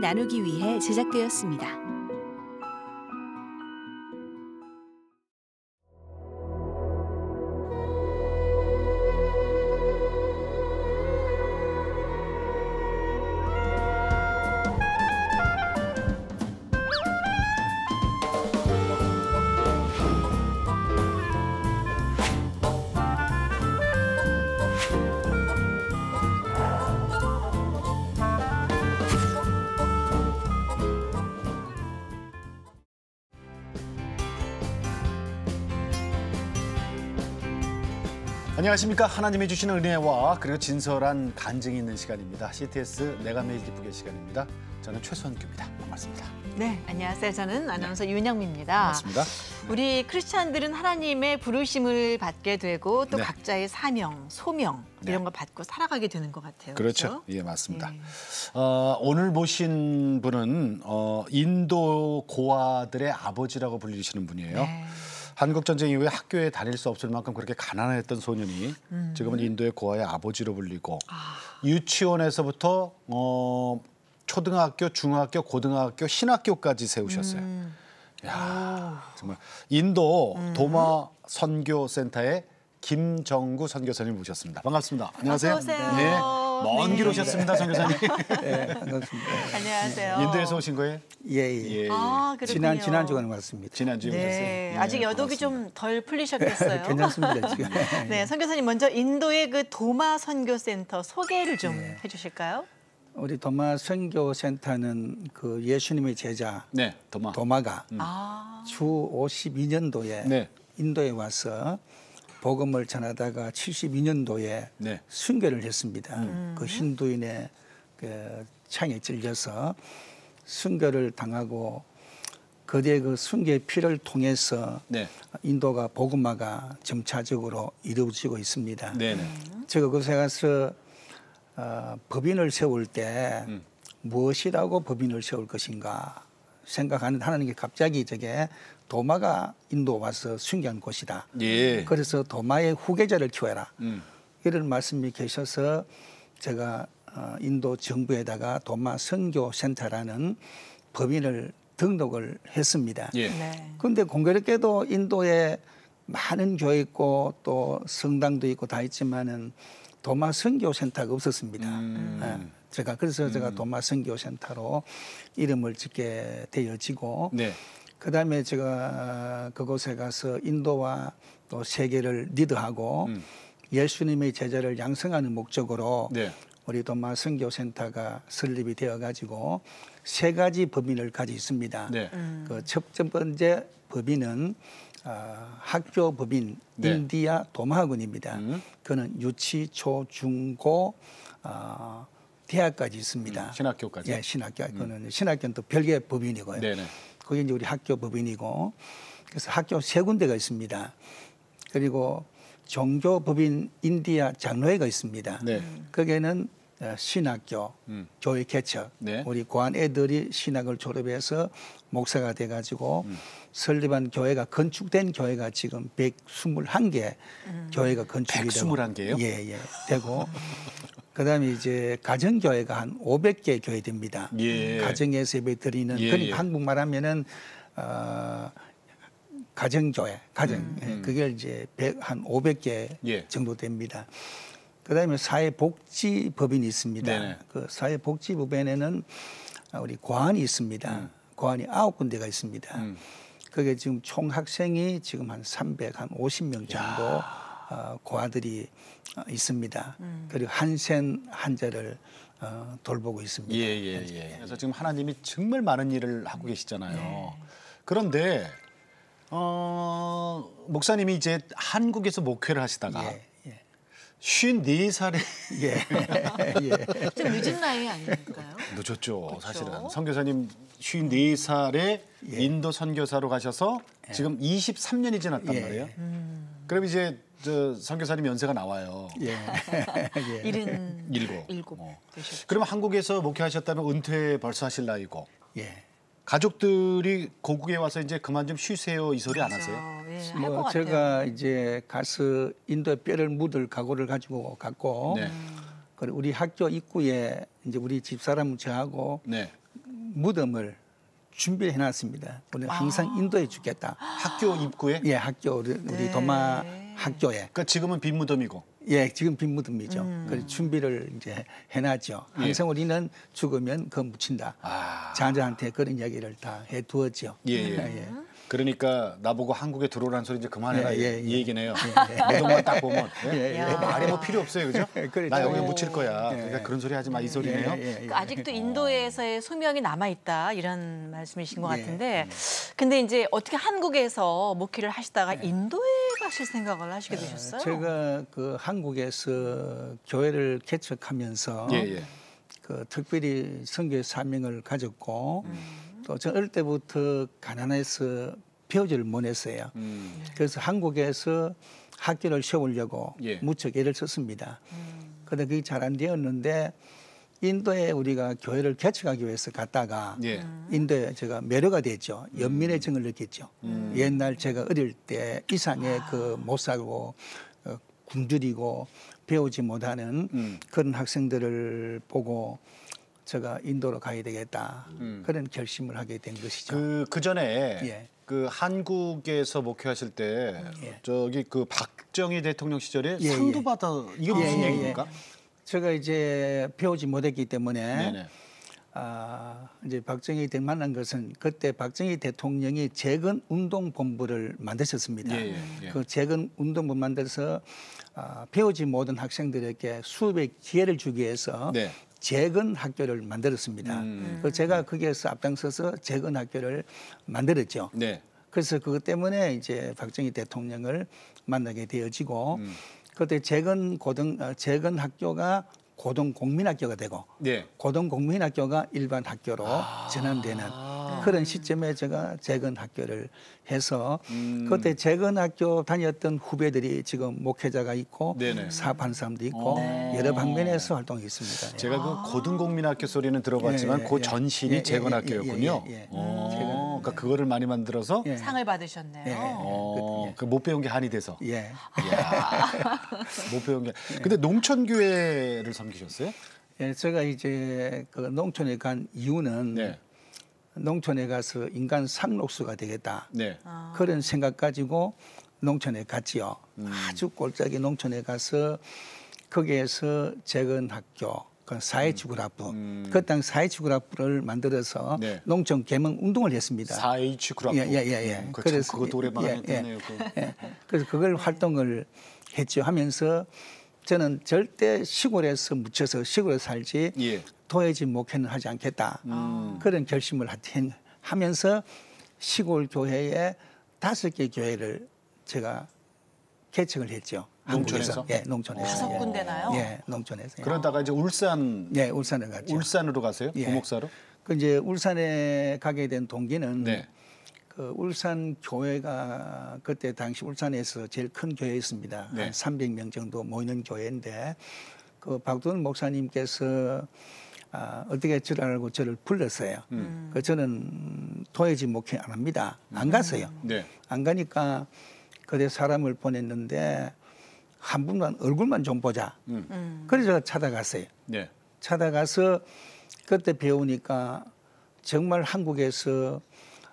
나누기 위해 제작되었습니다. 안녕하십니까 하나님이 주시는 은혜와 그리고 진솔한 간증이 있는 시간입니다. CTS 내가 매일 기쁘게 시간입니다. 저는 최선규입니다. 반갑습니다. 네, 안녕하세요. 저는 아나운서 윤영미입니다. 반갑습니다. 우리 크리스찬들은 하나님의 부르심을 받게 되고 또 네. 각자의 사명, 소명 네. 이런 걸 받고 살아가게 되는 것 같아요. 그렇죠. 예, 맞습니다. 네. 어, 오늘 모신 분은 어, 인도 고아들의 아버지라고 불리시는 분이에요. 네. 한국 전쟁 이후에 학교에 다닐 수 없을 만큼 그렇게 가난했던 소년이 음. 지금은 인도의 고아의 아버지로 불리고 아. 유치원에서부터 어, 초등학교, 중학교, 고등학교, 신학교까지 세우셨어요. 음. 야 정말 인도 도마 선교 센터의 김정구 선교사님 모셨습니다. 반갑습니다. 안녕하세요. 네, 먼길 네. 오셨습니다, 선교사님. 네, 반갑습니다. 안녕하세요. 인도에서 오신 거예요? 예, 예. 예. 아, 그렇군요. 지난 지난주에 왔습니다. 지난주에 오셨어요. 네, 예, 아직 여독이 반갑습니다. 좀덜 풀리셨겠어요. 괜찮습니다 지금. 네, 선 교사님 먼저 인도의 그 도마 선교센터 소개를 좀 네. 해주실까요? 우리 도마 선교 센터는 그 예수님의 제자 네, 도마. 도마가 아, 주 52년도에 네. 인도에 와서 복음을 전하다가 72년도에 네. 순교를 했습니다. 그 힌두인의 그 창에 찔려서 순교를 당하고 그대의 그 순교의 피를 통해서 네. 인도가 복음화가 점차적으로 이루어지고 있습니다. 네, 네. 제가 그곳에 가서 어, 법인을 세울 때 음. 무엇이라고 법인을 세울 것인가 생각하는 하나님께 갑자기 저게 도마가 인도 와서 순교한 곳이다. 예. 그래서 도마의 후계자를 키워라. 음. 이런 말씀이 계셔서 제가 어, 인도 정부에다가 도마 선교 센터라는 법인을 등록을 했습니다. 예. 네. 근데 공교롭게도 인도에 많은 교회 있고 또 성당도 있고 다 있지만은 도마 선교 센터가 없었습니다. 음. 예. 제가 그래서 제가 도마 선교 센터로 이름을 짓게 되어지고 네. 그다음에 제가 그곳에 가서 인도와 또 세계를 리드하고 음. 예수님의 제자를 양성하는 목적으로 네. 우리 도마 선교 센터가 설립이 되어 가지고 세 가지 법인을 가지고 있습니다. 네. 그첫 번째 법인은 어, 학교 법인 네. 인디아 도마학원입니다. 음. 그는 유치, 초, 중, 고 어, 대학까지 있습니다. 음, 신학교까지? 예, 신학교. 그는 신학교는 또 별개의 법인이고요. 네네. 그게 이제 우리 학교 법인이고 그래서 학교 세 군데가 있습니다. 그리고 종교 법인 인디아 장로회가 있습니다. 네. 거기에는 어, 신학교, 음. 교회 개척, 네. 우리 고안 애들이 신학을 졸업해서 목사가 돼 가지고 음. 설립한 교회가 건축된 교회가 지금 121개 교회가 건축이 되고 121 개요? 예, 예. 되고 그다음에 이제 가정 교회가 한 500개 교회 됩니다. 예. 가정에서 예배 드리는 예, 그러니까 예. 한국말 하면은 어 가정 교회, 가정 예, 그게 이제 100, 한 500개 음, 예. 정도 됩니다. 그다음에 사회복지법인이 있습니다. 네네. 그 사회복지법인에는 우리 고안이 있습니다. 고안이 아홉 군데가 있습니다. 음. 그게 지금 총 학생이 지금 한 300, 한 50명 정도 어, 고아들이 어, 있습니다. 그리고 한센 환자를 어, 돌보고 있습니다. 예, 예, 예. 그래서 지금 하나님이 정말 많은 일을 하고 계시잖아요. 네. 그런데 어, 목사님이 이제 한국에서 목회를 하시다가 예, 예. 54살에 예. 예. 좀 늦은 나이 아닌가요? 늦었죠, 그렇죠. 사실은. 선교사님 54살에 인도 선교사로 가셔서 지금 23년이 지났단 예. 말이에요. 그럼 이제 저 선교사님 연세가 나와요. 예. 예. 일은 일곱. 일곱 어. 그러면 한국에서 목회하셨다면 은퇴 벌써 하실 나이고 예. 가족들이 고국에 와서 이제 그만 좀 쉬세요 이 소리 안 하세요? 예, 뭐 같아요. 제가 이제 가서 인도에 뼈를 묻을 각오를 가지고 갔고 네. 그리고 우리 학교 입구에 이제 우리 집사람 저하고 네. 무덤을 준비해 놨습니다. 우리 항상 인도해 주겠다. 학교 입구에. 예, 학교 우리, 우리 네. 도마 학교에 그러니까 지금은 빈 무덤이고. 예, 지금 빈 무덤이죠. 음. 그래서 준비를 이제 해놨죠. 예. 항상 우리는 죽으면 그 묻힌다. 아. 자녀한테 그런 이야기를 다 해두었죠. 예, 예. 그러니까 나보고 한국에 들어오라는 소리 이제 그만해라 예, 예, 이 예. 얘기네요. 무덤만 딱 보면 예? 예, 예. 뭐 말이 뭐 필요 없어요, 그죠? 그렇죠. 나 여기 예. 묻힐 거야. 예. 그러니까 그런 소리 하지 마 이 소리네요. 예, 예, 예. 그러니까 아직도 인도에서의 소명이 남아 있다 이런 말씀이신 것 예. 같은데, 근데 이제 어떻게 한국에서 목회를 하시다가 인도에 가실 생각을 하시게 되셨어요? 제가 그 한국에서 교회를 개척하면서 예, 예. 그 특별히 선교 사명을 가졌고 음. 또저 어릴 때부터 가난해서 배우지를 못했어요. 음. 그래서 한국에서 학교를 세우려고 예. 무척 애를 썼습니다. 음. 그런데 그게 잘 안 되었는데 인도에 우리가 교회를 개척하기 위해서 갔다가 예. 인도에 제가 매료가 됐죠. 연민의 정을 느꼈죠. 음. 옛날 제가 어릴 때 이상의 그못 살고 어, 굶주리고 배우지 못하는 음. 그런 학생들을 보고 제가 인도로 가야 되겠다 음. 그런 결심을 하게 된 것이죠. 그, 그 전에 예. 그 한국에서 목회하실 때 예. 저기 그 박정희 대통령 시절에 예, 상도 예. 받아 이게 예, 무슨 예, 예. 얘기입니까? 제가 이제 배우지 못했기 때문에. 아, 이제 박정희 대 만난 것은 그때 박정희 대통령이 재건 운동 본부를 만드셨습니다. 예, 예, 예. 그 재건 운동부 만들어서 아, 배우지 못한 학생들에게 수업의 기회를 주기 위해서 네. 재건 학교를 만들었습니다. 음. 그 제가 거기에서 앞장서서 재건 학교를 만들었죠. 네. 그래서 그것 때문에 이제 박정희 대통령을 만나게 되어지고 음. 그때 재건 고등 어, 재건 학교가 고등 국민학교가 되고 네. 고등 국민학교가 일반 학교로 아. 전환되는 그런 시점에 제가 재건 학교를 해서 음. 그때 재건 학교 다녔던 후배들이 지금 목회자가 있고 네네. 사업하는 사람도 있고 네. 여러 방면에서 활동이 있습니다. 예. 제가 그 고등국민학교 소리는 들어봤지만 예, 예, 그 예. 전신이 예, 예, 재건 학교였군요. 예, 예, 예. 어, 재건. 그러니까 그거를 많이 만들어서 예. 상을 받으셨네요. 예. 어, 예. 그못 배운 게 한이 돼서. 예. 못 배운 게. 근데 농촌 교회를 섬기셨어요? 예, 제가 이제 그 농촌에 간 이유는 네. 농촌에 가서 인간 상록수가 되겠다. 네. 아. 그런 생각 가지고 농촌에 갔지요. 음. 아주 골짜기 농촌에 가서 거기에서 재건 학교, 그 사회주구락부, 음. 그땅 사회주구락부를 만들어서 네. 농촌 개명 운동을 했습니다. 4H 구락부. 예, 예, 예, 예. 그 그래서- 참 그것도 오랜만에 예, 예. 듣네요. 그. 예. 그래서 그걸 활동을 했죠. 하면서 저는 절대 시골에서 묻혀서 시골에 살지 예. 도해지 목회는 하지 않겠다. 음. 그런 결심을 하- 하면서 시골 교회에 다섯 개 교회를 제가 개척을 했죠. 농촌에서? 예, 농촌에서. 다섯 예. 군데나요? 예, 농촌에서. 그러다가 이제 울산 예, 울산을 갔죠. 울산으로 가세요? 예. 부목사로? 그 이제 울산에 가게 된 동기는 네. 그 울산 교회가 그때 당시 울산에서 제일 큰 교회였습니다. 네. 한 300명 정도 모이는 교회인데 그 박두원 목사님께서 아, 어떻게 저를 알고 저를 불렀어요. 음. 그 저는 도해지 목회 안 합니다. 안 갔어요. 네. 안 가니까 그때 사람을 보냈는데 한 분만 얼굴만 좀 보자. 음. 음. 그래서 찾아갔어요. 네. 찾아가서 그때 배우니까 정말 한국에서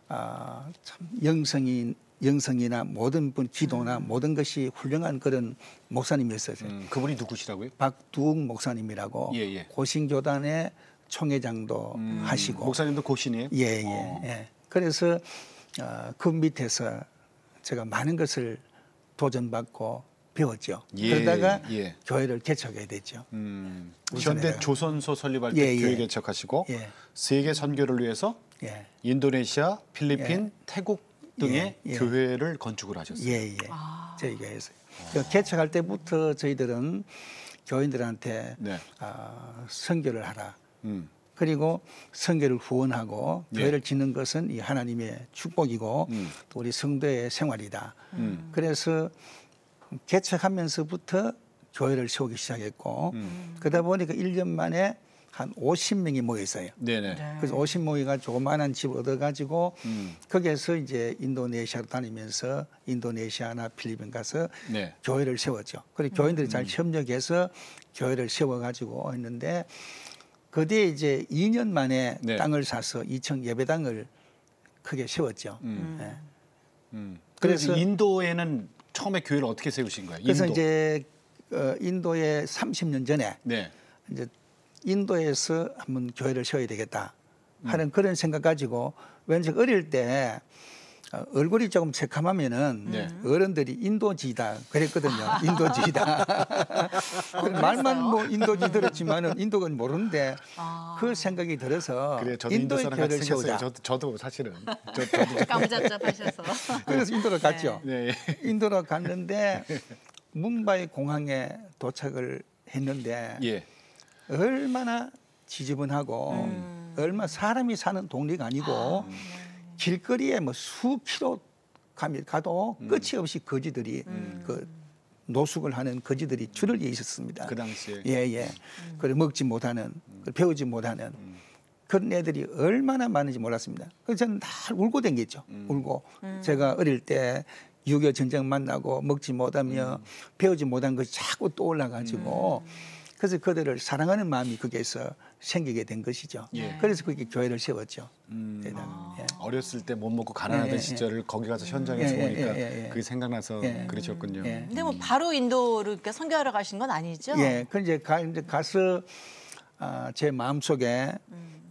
아, 참 영성이 영성이나 모든 분 기도나 모든 것이 훌륭한 그런 목사님이었어요. 음, 그분이 누구시라고요? 박두욱 목사님이라고 예, 예. 고신교단의 총회장도 음, 하시고 목사님도 고신이에요? 예, 예, 어. 예. 그래서 어, 그 밑에서 제가 많은 것을 도전받고 배웠죠. 예, 그러다가 예. 교회를 개척하게 됐죠. 음, 현대. 조선소 설립할 때 예, 교회 예. 개척하시고 예. 세계 선교를 위해서 예. 인도네시아, 필리핀, 태국 등의 예, 예. 교회를 건축을 하셨어요. 예, 예. 아. 저희가 했어요. 그 개척할 때부터 저희들은 교인들한테 네. 아, 선교를 하라. 음, 그리고 선교를 후원하고 예. 교회를 짓는 것은 이 하나님의 축복이고 음. 또 우리 성도의 생활이다. 음. 그래서 개척하면서부터 교회를 세우기 시작했고 음. 그러다 보니까 1년 만에 한 50명이 모여 있어요. 네네. 네. 그래서 50명이가 조그마한 집 얻어가지고 음. 거기에서 이제 인도네시아로 다니면서 인도네시아나 필리핀 가서 네. 교회를 세웠죠. 그리고 교인들이 잘 협력해서 교회를 세워가지고 했는데 그 뒤에 이제 2년 만에 네. 땅을 사서 2층 예배당을 크게 세웠죠. 음. 예. 음. 그래서 그래서- 인도에는 처음에 교회를 어떻게 세우신 거예요? 그래서 인도. 이제 어, 인도에 30년 전에 네. 이제 인도에서 한번 교회를 세워야 되겠다 하는 그런 생각 가지고 왠지 어릴 때 어, 얼굴이 조금 새카마면은 네. 어른들이 인도지다 그랬거든요. 인도지다. 그래서 말만 뭐 인도지 들었지만은 인도는 모르는데 아. 그 생각이 들어서 그래 저도 인도 인도의 생겼어요. 세우자. 저도 저도 사실은 저, 저도 깜짝잡하셔서. 그래서 인도로 갔죠. 네. 인도로 갔는데 뭄바이 공항에 도착을 했는데 예. 얼마나 지저분하고 음. 얼마 사람이 사는 동네가 아니고 길거리에 뭐수 킬로 가면 가도 음. 끝이 없이 거지들이 그 노숙을 하는 거지들이 줄을 이어 있었습니다. 그 당시에. 예, 예. 그리고 먹지 못하는, 그리고 배우지 못하는 그런 애들이 얼마나 많은지 몰랐습니다. 그래서 저는 다 울고 댕겼죠. 울고. 제가 어릴 때6.25 전쟁 만나고 먹지 못하며 배우지 못한 것이 자꾸 떠올라가지고 그래서 그들을 사랑하는 마음이 거기에서 생기게 된 것이죠. 예. 그래서 그게 교회를 세웠죠. 음. 대단. 예. 어렸을 때 못 먹고 가난하던 예, 예, 시절을 거기 가서 현장에서 예, 예, 보니까 예, 예, 예. 그게 생각나서 예. 그러셨군요. 예. 근데 뭐 바로 인도를 이렇게 선교하러 가신 건 아니죠? 예, 그 이제 가 이제 가서 아, 제 마음 속에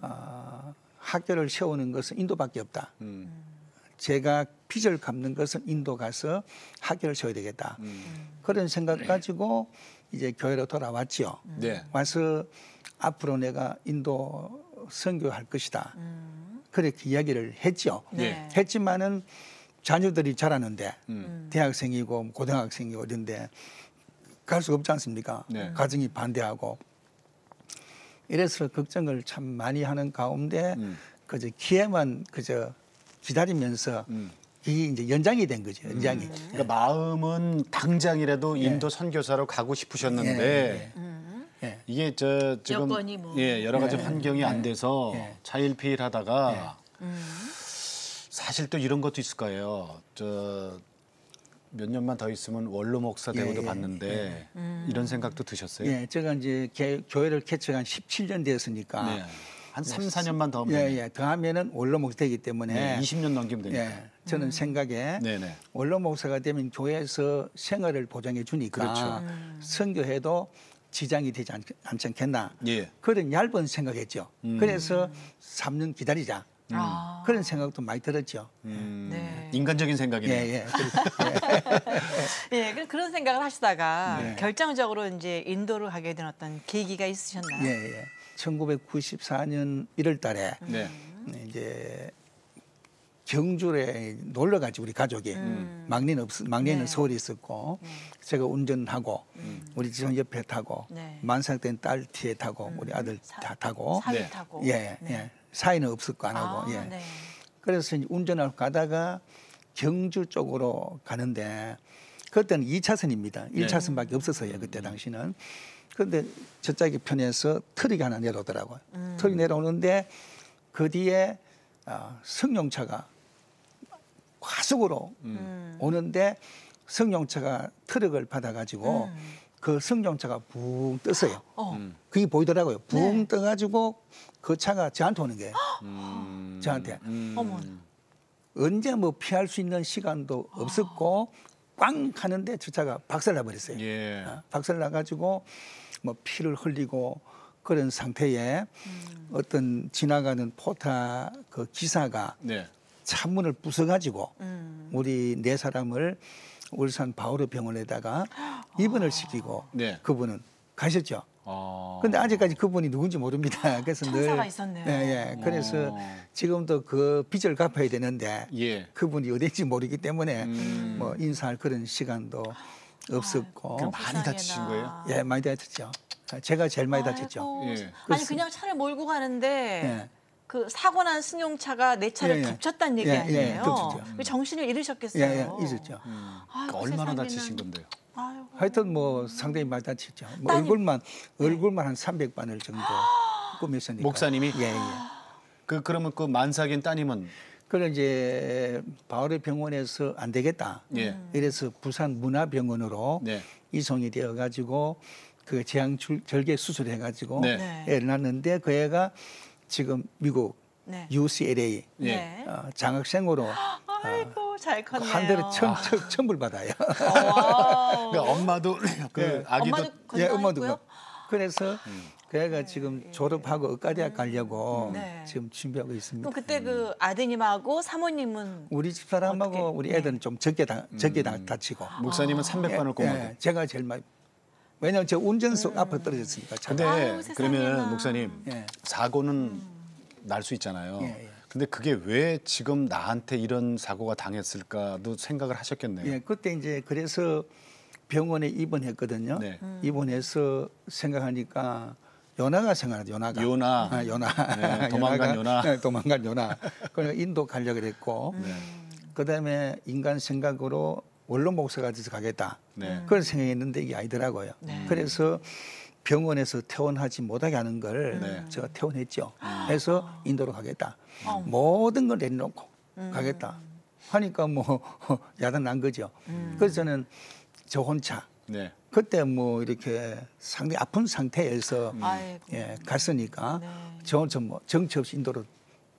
아, 학교를 세우는 것은 인도밖에 없다. 음. 제가 빚을 갚는 것은 인도 가서 학교를 세워야 되겠다. 그런 생각 가지고 이제 교회로 돌아왔죠. 네. 와서 앞으로 내가 인도 선교할 것이다. 그렇게 이야기를 했죠. 네. 했지만은 자녀들이 자라는데 음. 대학생이고 고등학생이고 이런데 갈수 없지 않습니까? 네. 가정이 반대하고 이래서 걱정을 참 많이 하는 가운데 음. 그저 기회만 그저 기다리면서 음. 이게 이제 연장이 된 거죠. 연장이. 그러니까 마음은 당장이라도 인도 선교사로 가고 싶으셨는데 예. 예. 이게 저 지금 여건이 뭐. 예 여러 가지 예. 환경이 안 돼서 예. 차일피일하다가 사실 또 이런 것도 있을 거예요. 저 몇 년만 더 있으면 원로 목사 대우도 예, 예, 받는데 이런 생각도 드셨어요? 예, 제가 이제 개- 교회를 개척한 17년 됐으니까 네. 한 3, 4년만 더 하면 예. 예. 더하면은 원로 목사 되기 때문에 네, 20년 넘기면 되니까. 예, 저는 생각에 네네. 원로 목사가 되면 교회에서 생활을 보장해 주니까 그렇죠. 선교해도 지장이 되지 않, 않지 않겠나 예. 그런 얇은 생각했죠. 음. 그래서 3년 기다리자 아. 그런 생각도 많이 들었죠. 음, 네. 인간적인 생각이네요. 예, 예. 예. 예, 그럼 그런 생각을 하시다가 네. 결정적으로 이제 인도를 가게 된 어떤 계기가 있으셨나요? 예, 예. 1994년 1월 달에 네. 이제 경주에 놀러 가지 우리 가족이 막내는 없 막내는 네. 서울에 있었고 제가 운전하고 우리 지선 옆에 타고 네. 만삭 된 딸 뒤에 타고 우리 아들 사- 다 타고 사위 네. 타고. 예, 예. 사이는 없었고 안 하고 아, 예. 네. 그래서 이제 운전하고 가다가 경주 쪽으로 가는데 그때는 2차선입니다. 네. 1차선밖에 없었어요. 그때 당시는. 그런데 저짝이 편에서 트럭이 하나 내려오더라고요. 음. 트럭이 내려오는데 그 뒤에 아, 승용차가 과속으로 음. 오는데 승용차가 트럭을 받아가지고 그 승용차가 붕 떴어요. 어. 음. 그게 보이더라고요. 붕 네. 떠가지고 그 차가 저한테 오는 거예요. 음, 저한테. 음. 언제 뭐 피할 수 있는 시간도 없었고 꽝 하는데 저 차가 박살 나 버렸어요. 예. 어, 박살 나 가지고 뭐 피를 흘리고 그런 상태에 어떤 지나가는 포타 그 기사가 네. 창문을 부숴가지고 음. 우리 네 사람을 울산 바오르 병원에다가 입원을 시키고 네. 그분은 가셨죠. 아. 근데 아직까지 그분이 누군지 모릅니다. 그래서 천사가 늘 있었네요. 예, 예. 그래서 어. 지금도 그 빚을 갚아야 되는데 예. 그분이 어딘지 모르기 때문에 음. 뭐 인사할 그런 시간도 없었고 그럼 많이. 다치신 거예요? 예 많이 다쳤죠. 제가 제일 많이 다쳤죠. 아이고, 예. 아니 그냥 차를 몰고 가는데 예. 그 사고 난 승용차가 내 차를 예, 예. 덮쳤다는 얘기 예, 예, 아니에요? 덮쳤죠. 정신을 잃으셨겠어요. 예, 예, 있었죠. 아이고, 그러니까 얼마나 세상에나. 다치신 건데요? 아이고. 하여튼 뭐 상당히 많이 다쳤죠. 뭐 따님- 얼굴만 얼굴만 한 300바늘 정도 꿈이었으니까. 목사님이? 예, 예. 그 그러면 그 만삭인 따님은 그래 이제 바울의 병원에서 안 되겠다. 예. 이래서 부산 문화병원으로 네. 이송이 되어 가지고 그 재앙 줄- 절개 수술해 가지고 네. 네. 애를 낳는데 그 애가 지금 미국 네. UCLA 예. 네. 어, 장학생으로 아이고 잘 컸네요. 한 달에 천, 천, 천불 받아요. 와우. 그 엄마도 그 예. 아기도 엄마도 예. 엄마도 그래서 그 애가 지금 졸업하고 의과대학 가려고 네. 지금 준비하고 있습니다. 그럼 그때 그 아드님하고 사모님은 우리 집 사람하고 어떻게? 우리 네. 애들은 좀 적게 다, 적게 다 다치고. 목사님은 300바늘 꼬매고. 예, 제가 제일 많이. 왜냐면 저 운전석 앞에 떨어졌으니까. 차. 근데 아유. 그러면 목사님 예. 사고는 날 수 있잖아요. 예, 예. 근데 그게 왜 지금 나한테 이런 사고가 당했을까도 생각을 하셨겠네요. 예, 그때 이제 그래서 병원에 입원했거든요. 네. 입원해서 생각하니까 요나가 생각나죠. 요나가. 요나. 아, 요나. 네, 도망간 요나. 네, 도망간 요나. 그러니까 인도 가려고 그랬고. 네. 그다음에 인간 생각으로 원로 목사가 돼서 가겠다. 네. 그런 생각했는데 이게 아니더라고요. 네. 그래서 병원에서 퇴원하지 못하게 하는 걸 네. 제가 퇴원했죠. 해서 인도로 가겠다. 어. 모든 걸 내려놓고 가겠다. 하니까 뭐 야단 난 거죠. 그래서 저는 저 혼자 네. 그때 뭐 이렇게 상당히 아픈 상태에서 아이고. 예, 갔으니까 네. 저 혼자 뭐 정처 없이 인도로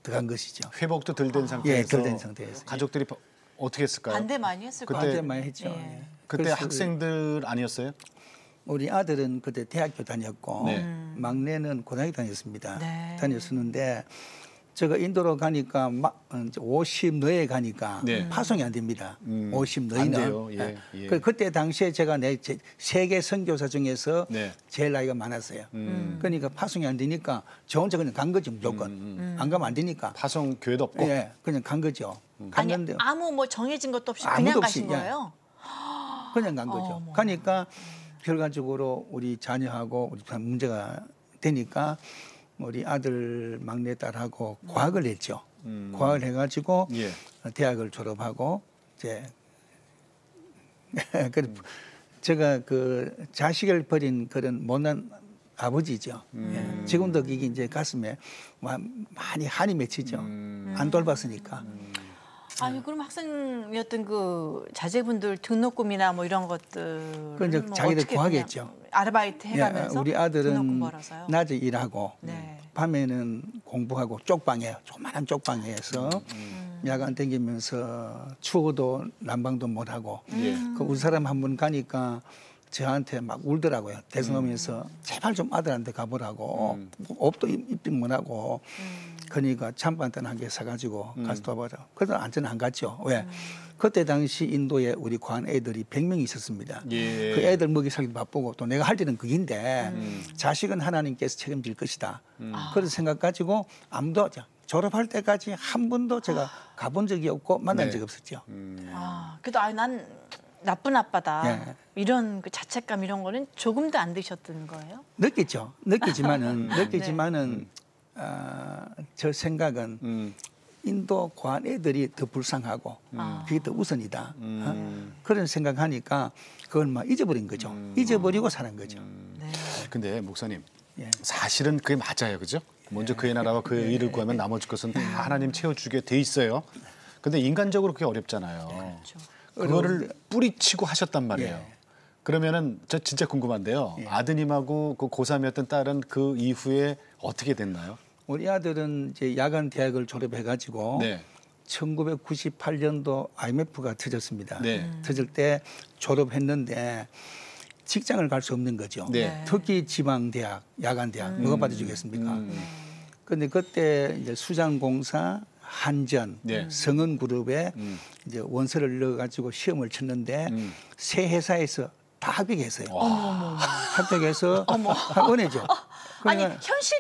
들어간 것이죠. 회복도 덜 된 상태에서 예, 덜 된 상태에서. 가족들이 바- 어떻게 했을까요? 반대 많이 했을 그때- 거예요. 반대 많이 했죠. 예. 예. 그때 학생들 아니었어요? 우리 아들은 그때 대학교 다녔고 네. 막내는 고등학교 다녔습니다. 네. 다녔었는데 제가 인도로 가니까 막 50 너에 가니까 네. 파송이 안 됩니다. 음, 50안 너희는 돼요. 예, 예. 그, 그때 당시에 제가 내 제- 세계 선교사 중에서 네. 제일 나이가 많았어요. 음. 그러니까 파송이 안 되니까 저 혼자 그냥 간 거죠 무조건. 음, 안 가면 안 되니까. 파송 교회도 없고. 예, 그냥 간 거죠. 아니 갔는데 아무 뭐 정해진 것도 없이 아무도 그냥 없이, 가신 예. 거예요? 그냥 간 거죠. 어머. 가니까 결과적으로 우리 자녀하고 우리 다 문제가 되니까 우리 아들 막내 딸하고 과학을 했죠. 음. 과학을 해가지고 예. 대학을 졸업하고 이제 그 제가 그 자식을 버린 그런 못난 아버지죠. 음. 예. 지금도 그게 이제 가슴에 마- 많이 한이 맺히죠. 음. 안 돌봤으니까. 아니 그럼 학생이었던 그 자제분들 등록금이나 뭐 이런 것들 그건 이제 자기들 구하겠죠. 아르바이트 해가면서 예, 우리 등록금 아들은 벌어서요. 낮에 일하고 네. 밤에는 공부하고 쪽방에 조그마한 쪽방에서 음. 야간 댕기면서 추워도 난방도 못 하고 예. 음. 그 우리 사람 한 분 가니까 저한테 막 울더라고요. 대성하면서 음. 제발 좀 아들한테 가보라고 업도 입- 입빙 못 하고 음. 그러니까 잠반단 한개 사가지고 음. 가서 도와보자. 그래서 안전 안 갔죠. 왜? 음. 그때 당시 인도에 우리 관 애들이 100명 있었습니다. 예. 그 애들 먹이 사기도 바쁘고 또 내가 할 일은 그긴데 음. 자식은 하나님께서 책임질 것이다. 그런 생각 가지고 아무도 자, 졸업할 때까지 한 번도 제가 가본 적이 없고 만난 네. 적이 없었죠. 음. 아, 그래도 아, 난 나쁜 아빠다. 예. 이런 그 자책감 이런 거는 조금도 안 드셨던 거예요? 느끼죠. 느끼지만은 네. 느끼지만은 아, 저 생각은 음. 인도 관 애들이 더 불쌍하고 아. 그게 더 우선이다. 음. 어? 그런 생각하니까 그걸 막 잊어버린 거죠. 잊어버리고 사는 거죠. 네. 근데 목사님 예. 사실은 그게 맞아요, 그죠? 먼저 그의 나라와 그의 의를 구하면 나머지 것은 다 하나님 채워주게 돼 있어요. 근데 인간적으로 그게 어렵잖아요. 그렇죠. 그거를 뿌리치고 하셨단 말이에요. 예. 그러면은 저 진짜 궁금한데요. 아드님하고 그 고3이었던 딸은 그 이후에 어떻게 됐나요? 우리 아들은 이제 야간 대학을 졸업해가지고 네. 1998년도 IMF가 터졌습니다. 네. 터질 때 졸업했는데 직장을 갈 수 없는 거죠. 네. 특히 지방 대학, 야간 대학 누가 받아주겠습니까? 음. 그런데 그때 이제 수장공사, 한전, 네. 성은그룹에 음. 이제 원서를 넣어가지고 시험을 쳤는데 음. 세 회사에서 다 합격했어요. 합격해서 은혜죠. 아니 그러니까 현실적으로는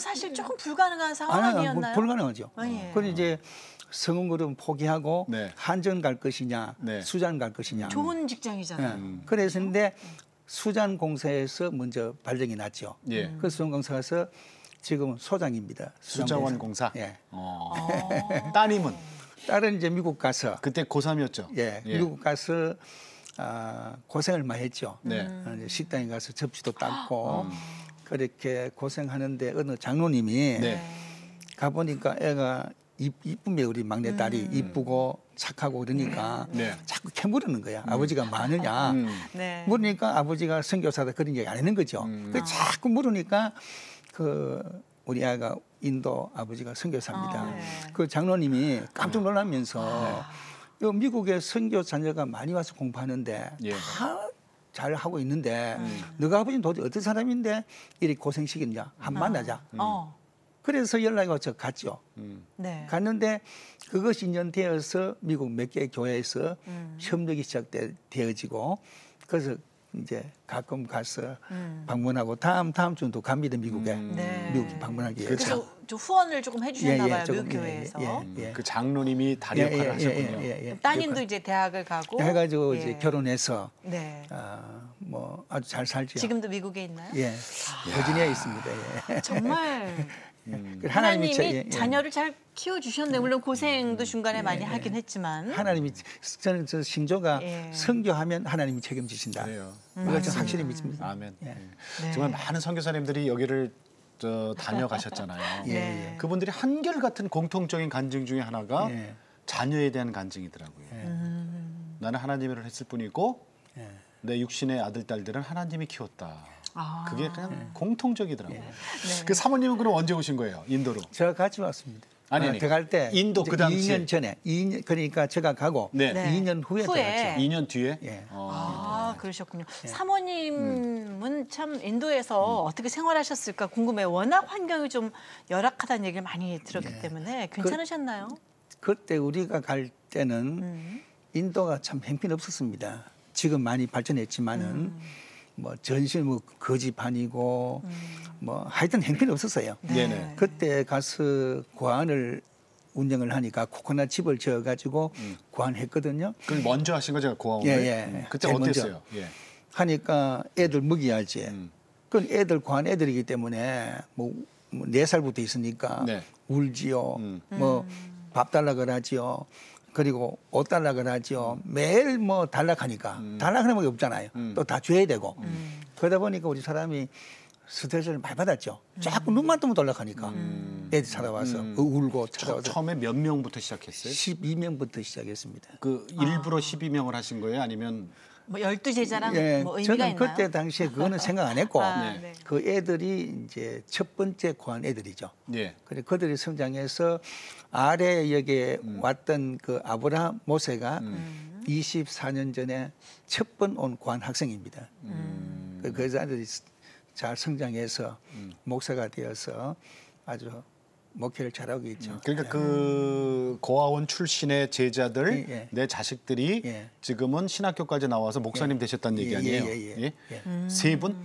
사실 조금 불가능한 상황 아니, 아니었나요? 불- 불가능하죠. 아, 예. 그럼 이제 성은그룹 포기하고 네. 한전 갈 것이냐, 네. 수잔 갈 것이냐. 좋은 직장이잖아요. 예. 그랬는데 수잔 공사에서 먼저 발령이 났죠. 예. 그 수잔 공사에서 지금 소장입니다. 수자원 공사. 예. 어. 어. 따님은 딸은 이제 미국 가서 그때 고3이었죠. 예, 미국 가서 아, 고생을 많이 했죠. 네. 어, 이제 식당에 가서 접시도 닦고 그렇게 고생하는데 어느 장로님이 네. 가보니까 애가 이- 이쁘면 우리 막내 딸이 음. 이쁘고 착하고 그러니까 네. 자꾸 캐물는 거야. 아버지가 많으냐. 음. 네. 물으니까 아버지가 선교사다 그런 얘기 안 하는 거죠. 음. 그 자꾸 물으니까 그 우리 아이가 인도 아버지가 선교사입니다. 아, 네. 그 장로님이 깜짝 놀라면서 요 미국에 선교 자녀가 많이 와서 공부하는데 예. 다 잘 하고 있는데 음. 너가 아버지는 도대체 어떤 사람인데 이렇게 고생시켰냐 한 번 만나자. 어. 그래서 연락이 와서 갔죠. 음. 네. 갔는데 그것이 인연되어서 미국 몇 개의 교회에서 음. 협력이 시작되어지고 그래서 이제 가끔 가서 음. 방문하고 다음 다음 주도 갑니다 미국에 음. 네. 미국 방문하기 위해서. 그래서 좀 후원을 조금 해주셨나 봐요 조금, 미국 교회에서. 예, 예. 그 장로님이 다리 예, 역할을 예, 하셨군요. 예, 예, 예. 따님도 이제 대학을 가고 해가지고 예. 이제 결혼해서 네. 아, 뭐 아주 잘 살죠. 지금도 미국에 있나요? 예, 버지니아에 있습니다. 예. 정말 그 하나님이 저- 예, 예. 자녀를 잘 키워 주셨네. 물론 고생도 중간에 많이 하긴 했지만. 하나님이 저는 저 신조가 예. 성교하면 하나님이 책임지신다. 그래요. 이걸 저는 확실히 믿습니다. 아멘. 예. 예. 네. 정말 많은 선교사님들이 여기를 저 다녀가셨잖아요. 예, 네. 예. 그분들이 한결 같은 공통적인 간증 중에 하나가 예. 자녀에 대한 간증이더라고요. 음. 나는 하나님을 했을 뿐이고 예. 내 육신의 아들 딸들은 하나님이 키웠다. 아. 그게 그냥 공통적이더라고요. 네. 그 사모님은 그럼 언제 오신 거예요? 인도로? 제가 같이 왔습니다. 아니, 아, 아니. 들어갈 때 인도 그 당시에. 2년 전에 2년 그러니까 제가 가고 네. 네. 2년 후에, 후에. 들어갔죠. 2년 뒤에? 예. 어. 아, 그러셨군요. 예. 사모님은 참 인도에서 어떻게 생활하셨을까 궁금해요. 워낙 환경이 좀 열악하다는 얘기를 많이 들었기 예. 때문에 괜찮으셨나요? 그 때 우리가 갈 때는 음. 인도가 참 형편없었습니다. 지금 많이 발전했지만은 음. 뭐 전신 뭐 거지반이고 음. 뭐 하여튼 형편없었어요. 네네. 그때 가서 고안을 운영을 하니까 코코넛 집을 지어 가지고 음. 고안했거든요. 그걸 먼저 하신 거 제가 고아오늘. 예, 예. 그때 제일 어땠어요? 예. 하니까 애들 먹여야지. 음. 그건 애들 고안 애들이기 때문에 뭐 네 살부터 있으니까 네. 울지요. 음. 뭐밥 달라 그러지요. 그리고 옷 달라 그러지요. 매일 뭐 달락하니까 달락하는 게 없잖아요. 음. 또다 줘야 되고. 음. 그러다 보니까 우리 사람이 스트레스를 많이 받았죠. 자꾸 눈만 뜨면 달락하니까 애들 찾아와서 음. 울고 처, 찾아와서 처 음에 몇 명부터 시작했어요? 12명부터 시작했습니다. 그 일부러 12명을 하신 거예요? 아니면 뭐 열두 제자랑 예, 뭐 의미가 저는 있나요? 그때 당시에 그거는 생각 안 했고 아, 네. 네. 그 애들이 이제 첫 번째 고한 애들이죠. 예. 그래 그들이 성장해서 아래 역에 음. 왔던 그 아브라함 모세가 음. 24년 전에 첫 번 온 고한 학생입니다. 음. 그, 그 아들이 잘 성장해서 목사가 되어서 아주 목회를 잘하고 있죠. 그러니까 그 고아원 출신의 제자들 예, 예. 내 자식들이 예. 지금은 신학교까지 나와서 목사님 되셨다는 예, 얘기 예, 아니에요? 예, 예. 예. 세 분?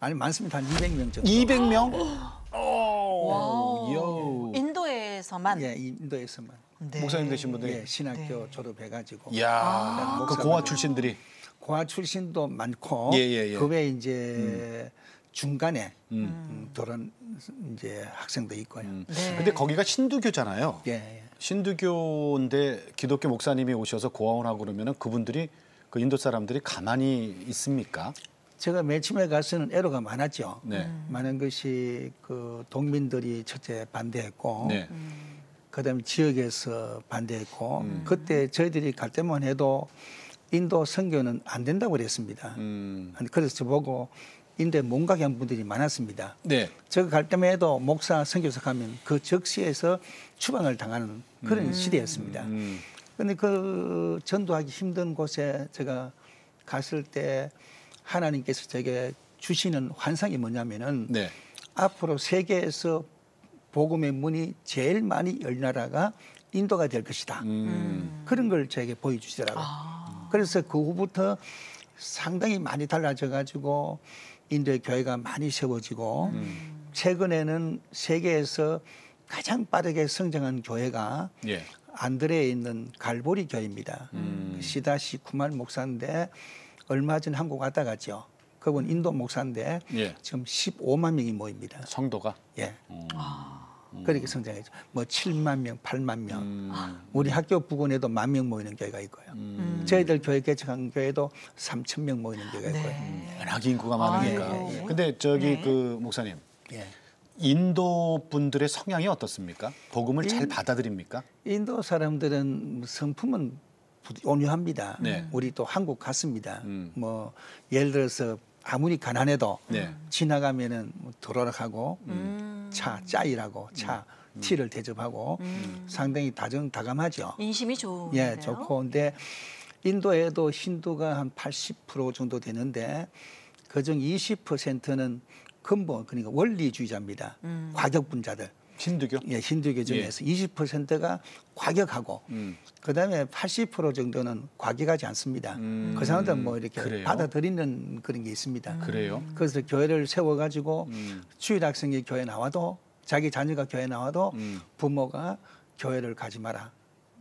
아니 많습니다. 한 200명 정도. 200명? 와우. 요. 인도에서만 예, 인도에서만. 네. 목사님 되신 분들이. 예, 신학교 네. 졸업해가지고. 이야. 그. 고아 출신들이. 고아 출신도 많고 예, 예, 예. 그 외에 이제 중간에 음. 음, 그런 이제 학생도 있고요. 음. 네. 근데 거기가 힌두교잖아요. 예, 예. 힌두교인데 기독교 목사님이 오셔서 고아원하고 그러면은 그분들이 그 인도 사람들이 가만히 있습니까? 제가 맨 처음에 가서는 애로가 많았죠. 네. 많은 것이 그 동민들이 첫째 반대했고, 네. 그다음에 지역에서 반대했고, 음. 그때 저희들이 갈 때만 해도 인도 선교는 안 된다고 그랬습니다. 음. 그래서 저보고 인도에 몸가게 한 분들이 많았습니다. 네. 제가 갈 때만 해도 목사 선교사 가면 그 적시에서 추방을 당하는 그런 시대였습니다. 음. 근데 그 전도하기 힘든 곳에 제가 갔을 때 하나님께서 제게 주시는 환상이 뭐냐면은 네. 앞으로 세계에서 복음의 문이 제일 많이 열 나라가 인도가 될 것이다. 음. 그런 걸 제게 보여주시더라고요. 그래서 그 후부터 상당히 많이 달라져 가지고 인도의 교회가 많이 세워지고 최근에는 세계에서 가장 빠르게 성장한 교회가 예. 안드레에 있는 갈보리 교회입니다. 음. 시다시 쿠말 목사인데 얼마 전 한국 왔다 갔죠. 그분 인도 목사인데 예. 지금 15만 명이 모입니다. 성도가. 예. 그렇게 성장했죠. 뭐 7만 명, 8만 명. 음. 우리 학교 부근에도 만 명 모이는 교회가 있고요. 음. 저희들 교회 개척한 교회도 3천 명 모이는 교회가 있고요. 네. 워낙 인구가 많으니까. 아이고. 근데 저기 네. 그 목사님 예. 인도 분들의 성향이 어떻습니까? 복음을 잘 인- 받아들입니까? 인도 사람들은 성품은 부- 온유합니다. 네. 우리 또 한국 같습니다. 음. 뭐 예를 들어서 아무리 가난해도 네. 지나가면은 뭐 도로락하고 음. 차 짜이라고 차 티를 대접하고 상당히 다정 다감하죠. 인심이 좋은. 예, 좋고 근데 인도에도 힌두가 한 80% 정도 되는데 그중 20%는 근본 그러니까 원리주의자입니다. 음. 과격분자들. 힌두교? 예, 힌두교 중에서 20%가 과격하고 음. 그다음에 80% 정도는 과격하지 않습니다. 음. 그 사람들은 뭐 이렇게 그래요? 받아들이는 그런 게 있습니다. 그래요? 그래서 교회를 세워 가지고 음. 주일 학생이 교회 나와도 자기 자녀가 교회 나와도 음. 부모가 교회를 가지 마라.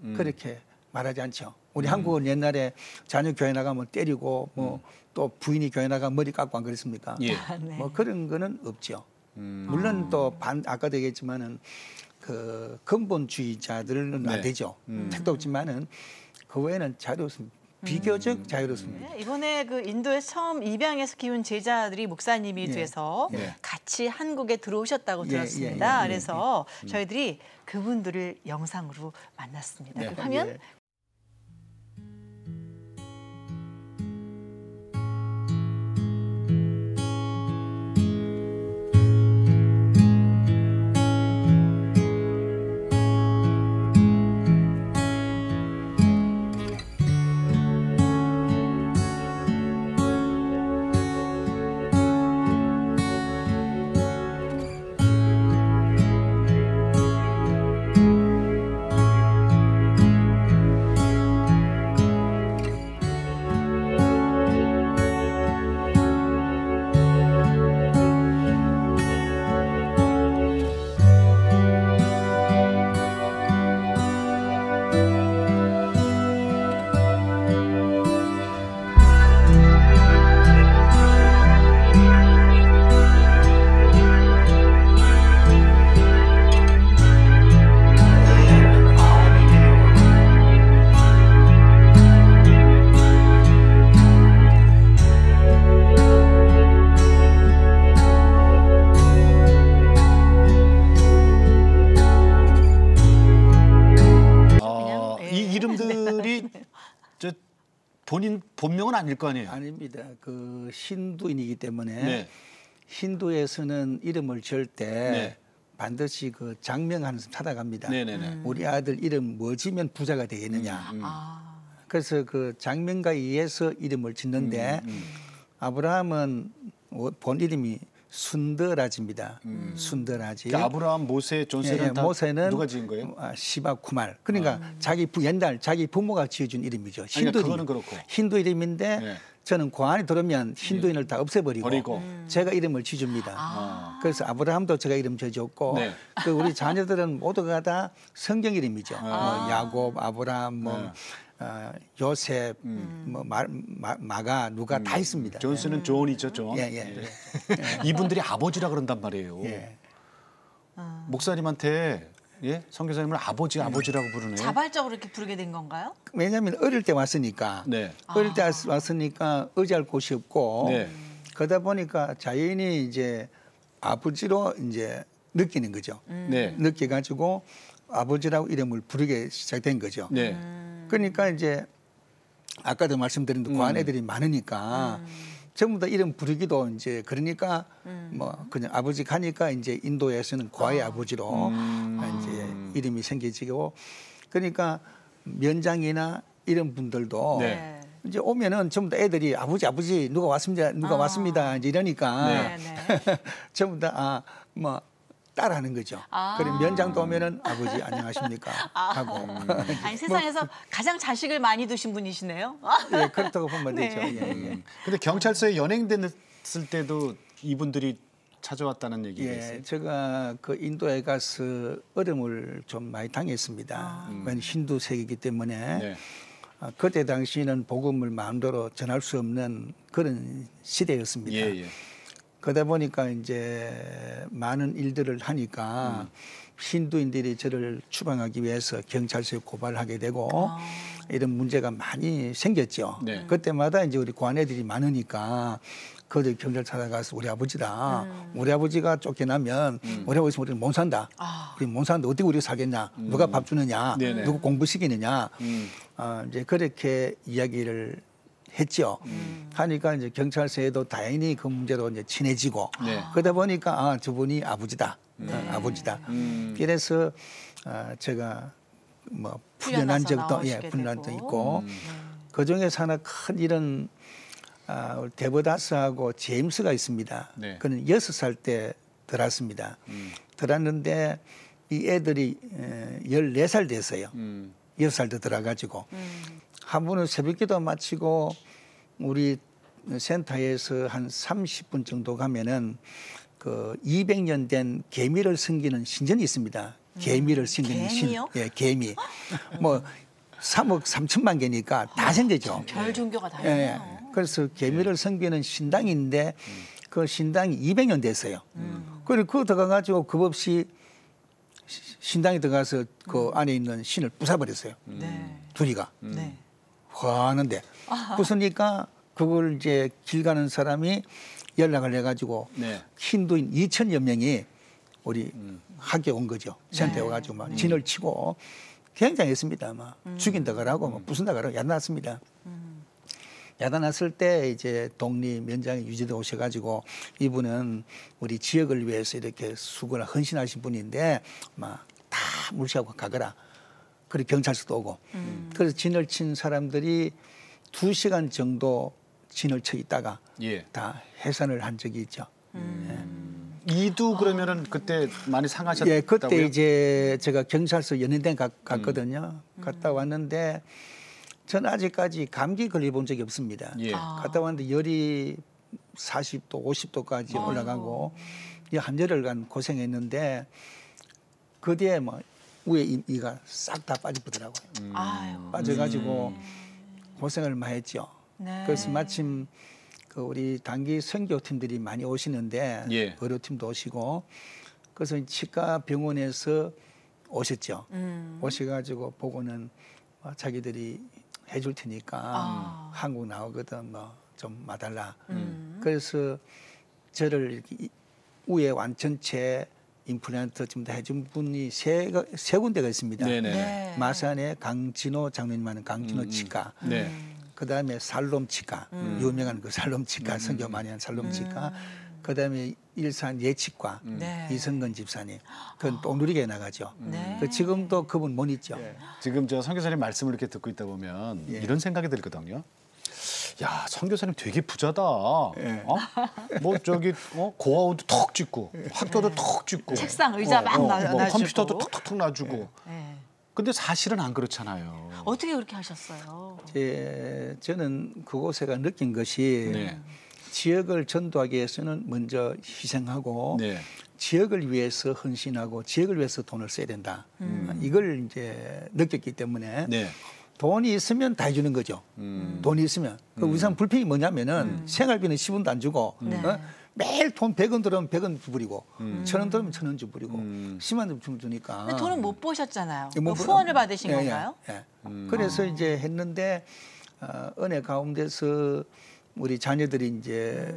음. 그렇게 말하지 않죠. 우리 한국은 옛날에 자녀 교회 나가면 때리고 뭐 또 부인이 교회 나가 머리 깎고 안 그랬습니까? 예. 네. 뭐 그런 거는 없죠. 음. 물론 또 반 아까도 얘기했지만은 그 근본주의자들은 네. 안 되죠. 음. 택도 없지만은 그 외에는 자유롭습니다. 비교적 자유롭습니다. 네, 이번에 그 인도에서 처음 입양해서 키운 제자들이 목사님이 예. 돼서 예. 같이 한국에 들어오셨다고 예, 들었습니다. 예, 예, 예, 그래서 저희들이 그분들을 영상으로 만났습니다. 네. 그러면 본인 본명은 아닐 거 아니에요? 아닙니다. 그 힌두인이기 때문에 네. 힌두에서는 이름을 지을 때 네. 반드시 그 장명하는 사람 찾아갑니다. 네네네. 우리 아들 이름 뭐 지면 부자가 되겠느냐. 음. 아, 그래서 그 장명가에 의해서 이름을 짓는데 음, 아브라함은 어, 본 이름이 순더라지입니다. 순더라지. 그러니까 아브라함, 모세, 존스는 예, 예, 다 모세는 누가 지은 거예요? 아, 시바 쿠말. 그러니까 자기 부, 옛날 자기 부모가 지어준 이름이죠. 그러니까 힌두 그거는 이름. 그렇고. 힌두 이름인데 네. 저는 고아원에 들어오면 힌두 이름을 다 없애버리고 버리고. 제가 이름을 지줍니다. 아. 그래서 아브라함도 제가 이름 지어줬고 네. 그 우리 자녀들은 모두가 다 성경 이름이죠. 아. 뭐 야곱, 아브라함, 뭐 네. 어, 요셉, 뭐 마, 마, 가 누가 다 있습니다. 존스는 존이죠, 존. 예, 예, 이분들이 아버지라 그런단 말이에요. 예. 목사님한테 예? 선교사님을 아버지 아버지라고 부르네요. 자발적으로 이렇게 부르게 된 건가요? 왜냐하면 어릴 때 왔으니까 네. 어릴 때 왔- 왔으니까 의지할 곳이 없고 네. 그러다 보니까 자연히 이제 아버지로 이제 느끼는 거죠. 네. 느껴 가지고 아버지라고 이름을 부르게 시작된 거죠. 네. 그러니까 이제 아까도 말씀드린 음. 대로 고안 애들이 많으니까 전부 다 이름 부르기도 이제 그러니까 뭐 그냥 아버지 가니까 이제 인도에서는 고아의 아 버지로 음. 이제 이름이 생겨지고 그러니까 면장이나 이런 분들도 네. 이제 오면은 전부 다 애들이 아버지 아버지 누가 왔습니다 누가 아. 왔습니다 이제 이러니까 네, 네. 전부 다아뭐 따라하는 거죠. 아. 그래 면장도 오면은 아버지 안녕하십니까 하고 아니 세상에서 가장 자식을 많이 두신 분이시네요. 예, 그렇다고 보면 네. 되죠. 예, 예. 음. 근데 경찰서에 연행됐을 때도 이분들이 찾아왔다는 얘기가 있어요. 예, 제가 그 인도에 가서 어려움을 좀 많이 당했습니다. 왜냐면 힌두 세계이기 때문에 네. 아, 그때 당시에는 복음을 마음대로 전할 수 없는 그런 시대였습니다. 예, 예. 그러다 보니까 이제 많은 일들을 하니까 힌두인들이 저를 추방하기 위해서 경찰서에 고발하게 되고 아. 이런 문제가 많이 생겼죠. 네. 그때마다 이제 우리 관애들이 많으니까 그들 경찰 찾아가서 우리 아버지다. 우리 아버지가 쫓겨나면 우리 아버지 우리는 못 산다. 아. 우리 못 사는데 어떻게 우리가 살겠냐? 누가 밥 주느냐? 네네. 누구 공부 시키느냐? 음. 어, 이제 그렇게 이야기를 했죠. 하니까 이제 경찰서에도 다행히 그 문제로 이제 친해지고 네. 그러다 보니까 아 저분이 아버지다, 어, 아버지다. 음. 그래서 어, 제가 뭐 풀려난 적도 예, 풀려난 적도. 있고 그 중에서 하나 큰 일은 아, 우리 데버다스하고 제임스가 있습니다. 네. 그는 여섯 살 때 들었습니다. 음. 들었는데 이 애들이 열네 살 됐어요. 음. 여섯 살때 들어가지고 한 분은 새벽 기도 마치고 우리 센터에서 한 30분 정도 가면은 그 200년 된 개미를 섬기는 신전이 있습니다. 개미를 섬기는 신, 개미요? 예, 개미. 뭐 3억 3천만 개니까 다 생기죠. 별 종교가 다 예, 예. 있네요. 그래서 개미를 섬기는 신당인데 그 신당이 200년 됐어요. 그리고 그거 들어가가지고 급 없이 시- 신당에 들어가서 그 안에 있는 신을 부숴버렸어요. 네. 둘이가. 네. 화하는데 부수니까 그걸 이제 길 가는 사람이 연락을 해가지고 네. 힌두인 2천여 명이 우리 학교에 온 거죠. 센터에 네. 와가지고 막 진을 치고 굉장했습니다. 막 죽인다 그러고 막 부순다 그러고 야단났습니다. 야단났을 때 이제 독립 면장에 유지돼 오셔가지고 이분은 우리 지역을 위해서 이렇게 수고나 헌신하신 분인데 막 다 물시하고 가거라. 그리고 경찰서도 오고. 그래서 진을 친 사람들이 두 시간 정도 진을 쳐 있다가 예. 다 해산을 한 적이 있죠. 이도 그러면은 그때 많이 상하셨다고요? 예, 그때 이제 제가 경찰서 연인대 가- 갔거든요. 갔다 왔는데 저는 아직까지 감기 걸려본 적이 없습니다. 예. 아. 갔다 왔는데 열이 40도, 50도까지 올라가고 이 한 열흘간 고생했는데 그 뒤에 뭐 위에 이- 이가 싹 다 빠져버더라고요. 음. 아유. 빠져가지고 고생을 많이 했죠. 네. 그래서 마침 그 우리 단기 선교팀들이 많이 오시는데 예. 의료팀도 오시고 그래서 치과 병원에서 오셨죠. 음. 오셔가지고 보고는 어, 자기들이 해줄 테니까 아. 한국 나오거든 뭐좀 와달라. 음. 그래서 저를 이렇게 이- 위에 완전체 임플란트 좀다 해준 분이 세, 거- 세 군데가 있습니다. 네네. 네. 마산에 강진호 장로님 하는 강진호 음, 음. 치과. 네. 그다음에 살롬 치과 음. 유명한 그 살롬 치과 선교 많이 한 살롬 치과 그다음에 일산 예치과 네. 이성근 집사님 그건 또 누리게 나가죠. 네. 그 지금도 그분 못 잊죠. 지금 저 선교사님 말씀을 이렇게 듣고 있다 보면 예. 이런 생각이 들거든요. 야, 선교사님 되게 부자다. 예. 어? 뭐 저기 어? 고아원도 턱 짓고 학교도 턱 짓고 책상, 의자 막 놔- 뭐 놔주고. 컴퓨터도 턱턱턱 놔주고. 네. 근데 사실은 안 그렇잖아요. 어떻게 그렇게 하셨어요? 제, 저는 그곳에가 느낀 것이 네. 지역을 전도하기 위해서는 먼저 희생하고 네. 지역을 위해서 헌신하고 지역을 위해서 돈을 써야 된다. 이걸 이제 느꼈기 때문에 네. 돈이 있으면 다 해주는 거죠. 음. 돈이 있으면. 그 우선 불평이 뭐냐면은 생활비는 10원도 안 주고 네. 어? 매일 돈 100원 들으면 100원 주부리고 천원 들으면 천원 주부리고 음. 10만 원 주니까. 근데 돈은 못 버셨잖아요. 뭐그 후원을 받으신 예, 예, 건가요? 예. 음. 그래서 이제 했는데 어, 은혜 가운데서 우리 자녀들이 이제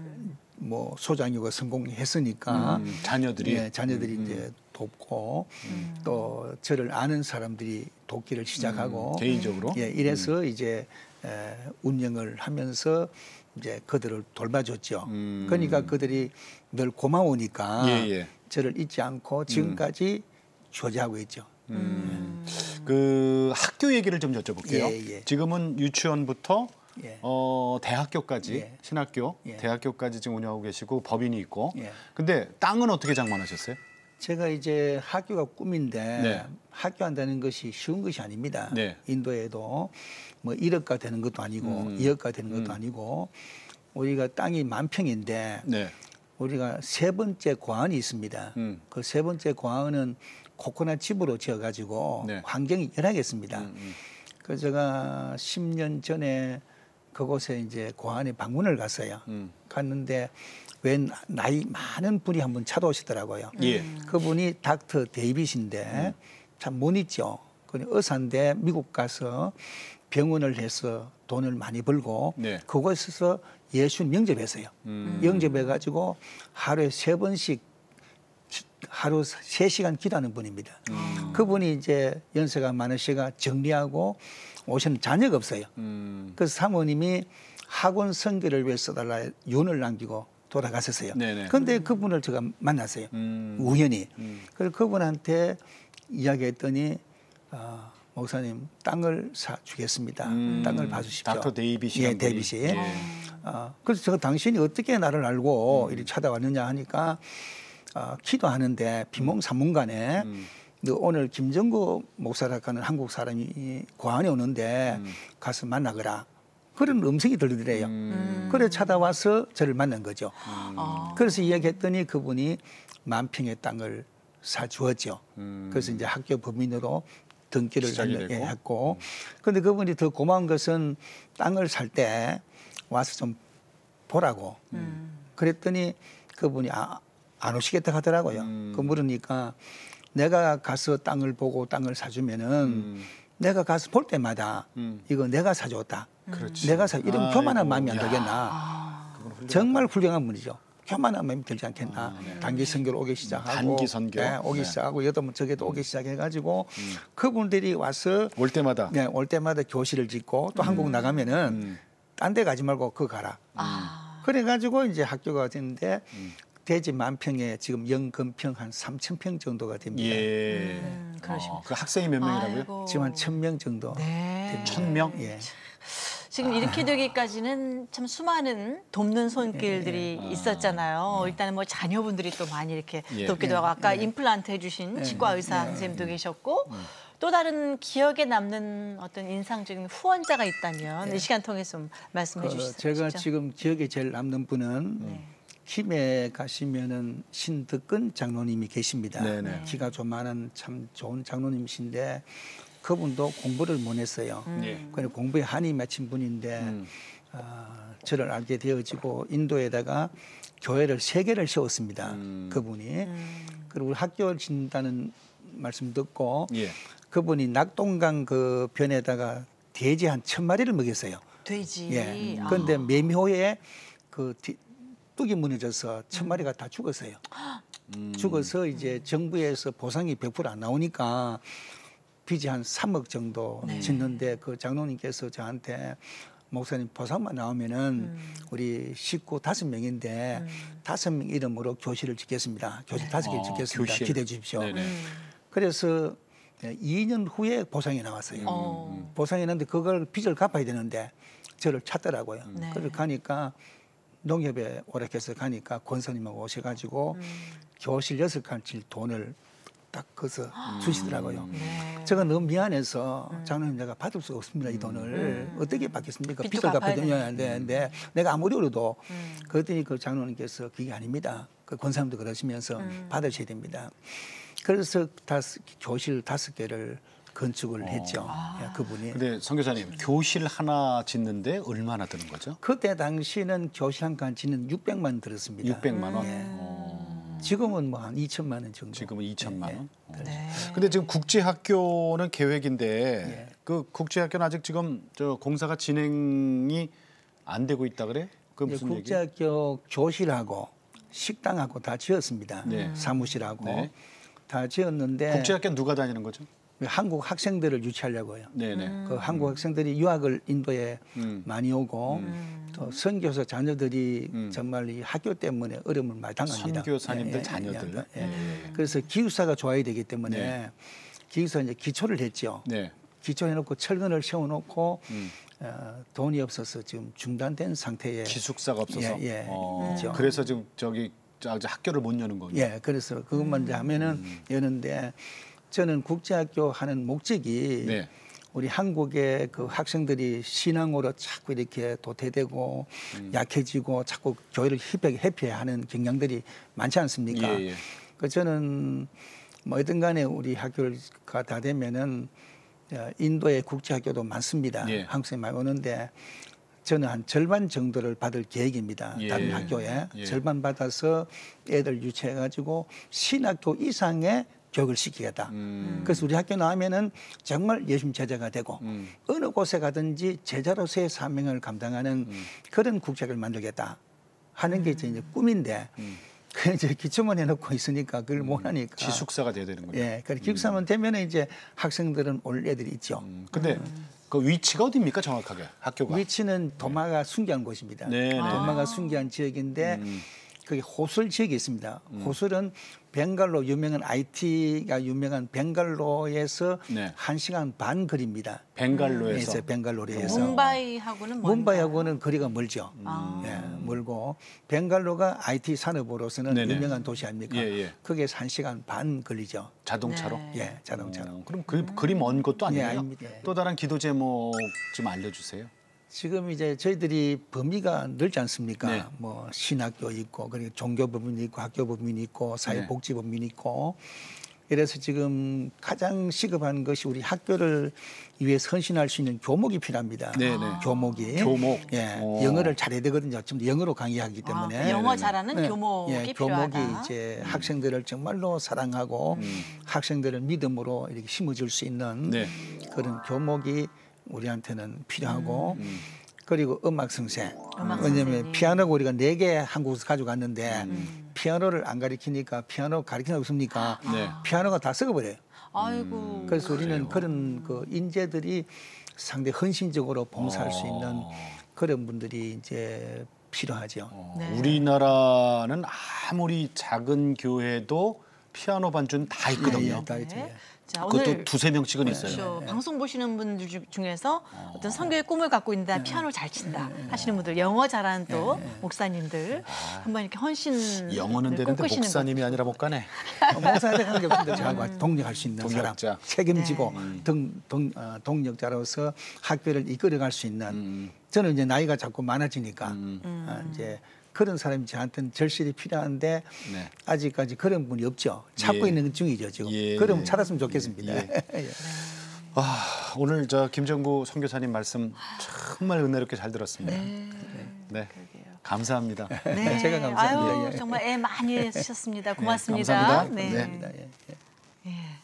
뭐 소장이고 성공했으니까 음, 자녀들이? 예, 자녀들이 이제 돕고 또 저를 아는 사람들이 돕기를 시작하고 음, 개인적으로? 예, 이래서 이제 에, 운영을 하면서 이제 그들을 돌봐줬죠. 음. 그러니까 그들이 늘 고마우니까 예, 예. 저를 잊지 않고 지금까지 조제하고 있죠. 음. 그 학교 얘기를 좀 여쭤볼게요. 예, 예. 지금은 유치원부터 예. 어, 대학교까지 예. 신학교, 예. 대학교까지 지금 운영하고 계시고 법인이 있고. 예. 근데 땅은 어떻게 장만하셨어요? 제가 이제 학교가 꿈인데 네. 학교 한다는 것이 쉬운 것이 아닙니다. 네. 인도에도 뭐 1억가 되는 것도 아니고 음. 2억가 되는 것도 아니고 우리가 땅이 만 평인데 네. 우리가 세 번째 과언이 있습니다. 음. 그세 번째 과언은 코코넛 집으로 지어가지고 네. 환경이 열하겠습니다. 음, 음. 그 제가 10년 전에 그곳에 이제 고안에 방문을 갔어요. 음. 갔는데 웬 나이 많은 분이 한 분 찾아오시더라고요. 예. 그분이 닥터 데이빗인데 참못 잊죠. 그 의사인데 미국 가서 병원을 해서 돈을 많이 벌고 네. 그곳에서 예수님 영접했어요. 음. 영접해가지고 하루에 세 번씩 기- 하루 세 시간 기도하는 분입니다. 음. 그분이 이제 연세가 많으시가 정리하고 오시는 자녀가 없어요. 음. 그래서 사모님이 학원 선교를 위해 써달라 윤을 남기고 돌아가셨어요. 네네. 그런데 그분을 제가 만났어요. 음. 우연히. 음. 그래서 그분한테 이야기했더니 아, 목사님 땅을 사 주겠습니다. 음. 땅을 봐주십시오. 닥터 데이빗이 예, 데이빗이. 예. 아, 그래서 제가 당신이 어떻게 나를 알고 음. 이리 찾아왔느냐 하니까 아, 기도하는데 비몽사몽간에 음. 너 오늘 김정구 목사라고 는 한국 사람이 고아원에 오는데 음. 가서 만나거라. 그런 음성이 들리더래요. 음. 그래 찾아와서 저를 만난 거죠. 아. 그래서 이야기했더니 그분이 만 평의 땅을 사 주었죠. 음. 그래서 이제 학교 법인으로 등기를 시작이 했- 되고. 음. 했고, 그분이 더 고마운 것은 땅을 살 때 와서 좀 보라고. 음. 그랬더니 그분이 아, 안 오시겠다 하더라고요. 음. 그 물으니까 내가 가서 땅을 보고 땅을 사주면은 음. 내가 가서 볼 때마다 음. 이거 내가 사줬다. 그렇지. 내가 사 이런 아이고, 교만한 마음이 안. 그건 훌륭하다. 정말 훌륭한 분이죠. 교만한 마음이 들지 않겠나. 아, 네. 단기 선교를 오기 시작하고, 단기 선교? 네, 오기 네. 시작하고 여도 저게도 오기 시작해가지고 음. 그분들이 와서 올 때마다 네, 올 때마다 교실을 짓고 또 한국 나가면은 음. 딴데 가지 말고 그거 가라. 아. 그래가지고 이제 학교가 됐는데 음. 대지 만평에 지금 영건평 한 3천 평 정도가 됩니다. 예. 음, 그러시구나. 어, 그 학생이 몇 명이라고요? 아이고. 지금 한 천 명 정도. 네. 천 명? 예. 지금 이렇게 되기까지는 참 수많은 돕는 손길들이 있었잖아요. 일단은 뭐 자녀분들이 또 많이 이렇게 예. 돕기도 하고 아까 임플란트 해주신 치과 의사 선생님도 계셨고 또 다른 기억에 남는 어떤 인상적인 후원자가 있다면 이 시간 통해서 좀 말씀해 그 주시죠. 제가 지금 기억에 제일 남는 분은 네. 김해 가시면은 신덕근 장로님이 계십니다. 네네. 키가 조만한 참 좋은 장로님이신데 그분도 공부를 못 했어요. 예. 그래 공부에 한이 맺힌 분인데 음. 아, 저를 알게 되어지고 인도에다가 교회를 세 개를 세웠습니다. 음. 그분이 음. 그리고 학교를 짓는다는 말씀 듣고 예. 그분이 낙동강 그 변에다가 돼지 한 천 마리를 먹였어요. 돼지. 예. 아. 그런데 매미호에 그 뒤- 뚝이 무너져서 천 마리가 다 죽었어요. 음. 죽어서 이제 정부에서 보상이 100%안 나오니까 빚이 한 3억 정도 네. 짓는데 그 장로님께서 저한테 목사님 보상만 나오면은 음. 우리 식구 다섯 명인데 다섯 명 이름으로 교실을 짓겠습니다. 교실 다섯 개 어, 짓겠습니다. 교실. 기대해 주십시오. 네. 네네. 그래서 2년 후에 보상이 나왔어요. 어. 보상이 났는데 그걸 빚을 갚아야 되는데 저를 찾더라고요. 네. 그래서 가니까 농협에 오락해서 가니까 권사님하고 오셔가지고 음. 교실 여섯 칸칠 돈을 딱 거서 주시더라고요. 네. 제가 너무 미안해서 장로님 내가 받을 수가 없습니다 이 돈을. 어떻게 받겠습니까? 빚을 갚아야 되는데 내가 아무리 어려도 음. 그랬더니 그 장로님께서 그게 아닙니다. 그 권사님도 그러시면서 음. 받으셔야 됩니다. 그래서 다섯 교실 다섯 개를 건축을 했죠. 예, 그분이. 근데 선교사님 교실 하나 짓는데 얼마나 드는 거죠? 그때 당시는 교실 한 칸 짓는 600만 원 들었습니다. 600만 원. 예. 어, 지금은 뭐 한 2천만 원 정도 지금은 2천만 원. 어. 네. 근데 지금 국제학교는 계획인데 예. 그 국제학교는 아직 지금 저 공사가 진행이 안 되고 있다 그래? 그 무슨 얘기? 국제학교 교실하고 식당하고 다 지었습니다. 네. 사무실하고 네. 다 지었는데 국제학교 누가 다니는 거죠? 한국 학생들을 유치하려고요. 네네. 그 한국 학생들이 유학을 인도에 음. 많이 오고 음. 또 선교사 자녀들이 음. 정말 이 학교 때문에 어려움을 많이 당합니다. 선교사님들 자녀들. 예, 예. 음. 그래서 기숙사가 좋아야 되기 때문에 네. 기숙사 이제 기초를 했죠. 네. 기초해놓고 철근을 세워놓고 음. 어, 돈이 없어서 지금 중단된 상태에 기숙사가 없어서. 예, 예. 어, 있죠. 그래서 지금 저기 학교를 못 여는 거예요. 예, 그래서 그것만 이제 하면은 음. 여는데 저는 국제학교 하는 목적이 네. 우리 한국의 그 학생들이 신앙으로 자꾸 이렇게 도태되고 음. 약해지고 자꾸 교회를 회피, 회피하는 경향들이 많지 않습니까? 예, 예. 그 저는 뭐든 간에 우리 학교가 다 되면은 어, 인도의 국제학교도 많습니다. 예. 한국생이 많이 오는데 저는 한 절반 정도를 받을 계획입니다. 예. 다른 학교에 예. 절반 받아서 애들 유치해 가지고 신학교 이상의 교육을 시키겠다. 음. 그래서 우리 학교 나오면은 정말 예수님 제자가 되고 음. 어느 곳에 가든지 제자로서의 사명을 감당하는 음. 그런 국책을 만들겠다 하는 게 이제 꿈인데 음. 그 이제 기초만 해놓고 있으니까 그걸 못 하니까 기숙사가 돼야 되는군요. 예, 그래 기숙사만 되면 이제 학생들은 올 애들이 있죠. 음, 근데 그 위치가 어디입니까 정확하게 학교가? 위치는 도마가 순기한 곳입니다. 네, 네. 도마가 순기한 지역인데 음. 거기 호술 지역이 있습니다. 호술은 벵갈로 유명한 IT가 유명한 벵갈로에서 네. 한 시간 반 거리입니다. 벵갈로에서 네, 벵갈로에서 뭄바이하고는 뭔가요? 뭄바이하고는 거리가 멀죠. 아. 예, 멀고 벵갈로가 IT 산업으로서는 네네. 유명한 도시 아닙니까? 예, 예. 거기에서 한 시간 반 걸리죠. 자동차로. 네. 예, 자동차로. 어, 그럼 그, 그리 먼 것도 아니에요? 예, 아닙니다. 또 다른 기도 제목 좀 알려 주세요. 지금 이제 저희들이 범위가 넓지 않습니까? 네. 뭐 신학교 있고 그리고 종교 법인이 있고 학교 법인이 있고 사회복지 법인이 있고 이래서 지금 가장 시급한 것이 우리 학교를 위해 선신할 수 있는 교목이 필요합니다. 네, 네. 교목이 교목. 예, 오. 영어를 잘해야 되거든요. 좀 영어로 강의하기 때문에 아, 영어 잘하는 네. 교목이 예, 필요하다. 교목이 이제 학생들을 정말로 사랑하고 음. 학생들을 믿음으로 이렇게 심어줄 수 있는 네. 그런 교목이 우리한테는 필요하고 음. 그리고 음악 선생. 음악 왜냐하면 선생님. 피아노가 우리가 네 개 한국에서 가져갔는데 음. 피아노를 안 가르치니까 피아노 가르치는 거 없습니까? 네. 피아노가 다 썩어버려요. 아이고. 그래서 우리는 그런 그 인재들이 상당히 헌신적으로 봉사할 수 있는 그런 분들이 이제 필요하죠. 어, 네. 우리나라는 아무리 작은 교회도 피아노 반주는 다 있거든요. 예, 다 있죠. 네. 예. 자, 그것도 오늘 두세 명씩은 있어요. 그렇죠. 방송 보시는 분들 중- 중에서 어떤 성교의 꿈을 갖고 있는데 피아노 잘 친다 하시는 분들, 영어 잘하는 또 목사님들 한번 이렇게 헌신 영어는 되는데 목사님이 아니라 못 가네. 목사한테 관계 없는데 저하고 동력할 수 있는 동력자. 사람, 책임지고 네. 동, 동, 어, 동력자로서 학교를 이끌어갈 수 있는 음. 저는 이제 나이가 자꾸 많아지니까 음. 어, 이제 그런 사람이 저한테는 절실히 필요한데 네. 아직까지 그런 분이 없죠. 찾고 예. 있는 중이죠 지금. 예, 그럼 예. 찾았으면 좋겠습니다. 예. 예. 아, 오늘 저 김정구 선교사님 말씀 정말 은혜롭게 잘 들었습니다. 네. 네. 그러게요. 감사합니다. 네. 제가 감사합니다. 아유, 예. 정말 애 많이 쓰셨습니다. 고맙습니다. 감사합니다. 네. 감사합니다. 예, 예. 예.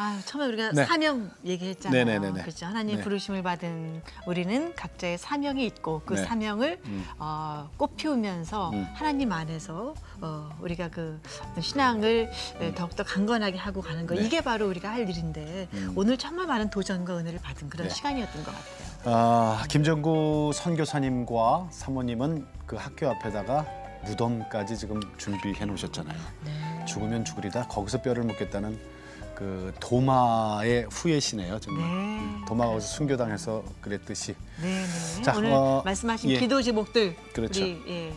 아유, 처음에 우리가 네. 사명 얘기했잖아요. 네네네네. 그렇죠. 하나님 네. 부르심을 받은 우리는 각자의 사명이 있고 그 네. 사명을 음. 어, 꽃피우면서 음. 하나님 안에서 어, 우리가 그 신앙을 에, 더욱더 강건하게 하고 가는 거 음. 네. 이게 바로 우리가 할 일인데 음. 오늘 정말 많은 도전과 은혜를 받은 그런 네. 시간이었던 것 같아요. 아, 김정구 선교사님과 사모님은 그 학교 앞에다가 무덤까지 지금 준비해 놓으셨잖아요. 네. 죽으면 죽으리다 거기서 뼈를 묻겠다는 그 도마의 후예시네요 정말. 네. 도마가 어디서 순교당해서 그랬듯이 네, 네. 자, 오늘 어, 말씀하신 예. 기도 제목들 그렇죠. 우리 예,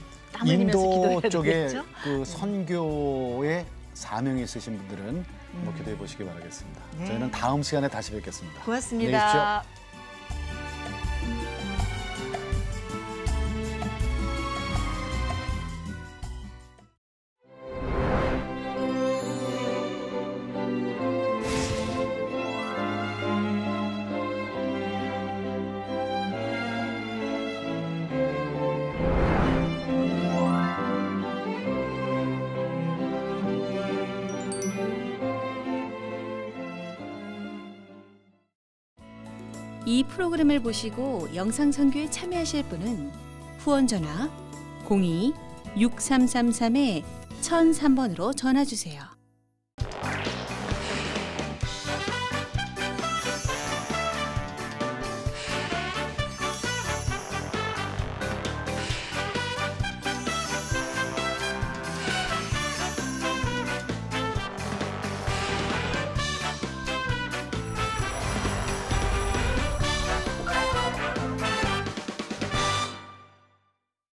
인도 쪽에 되겠죠? 그 선교에 사명이 있으신 분들은 뭐 기도해 보시기 바라겠습니다. 네. 저희는 다음 시간에 다시 뵙겠습니다. 고맙습니다. 프로그램을 보시고 영상 선교에 참여하실 분은 후원 전화 02 6333의 1003번으로 전화 주세요.